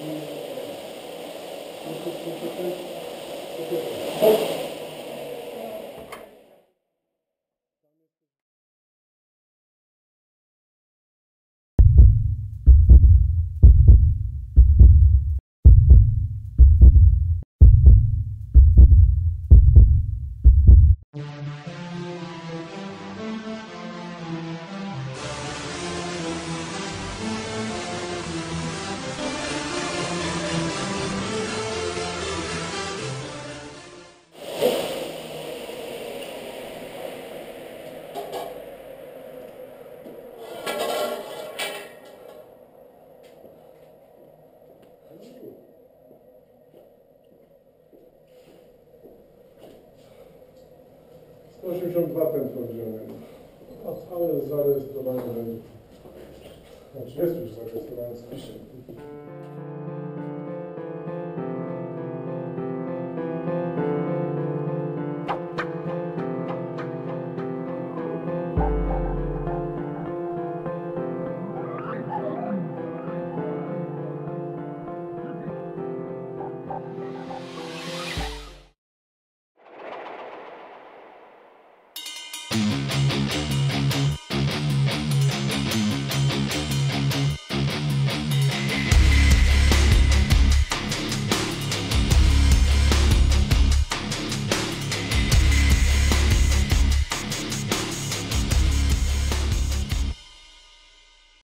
Thank you. 82 tętno wziąłem. A całe zarejestrowanie będzie. Znaczy jest już zarejestrowane w spisie.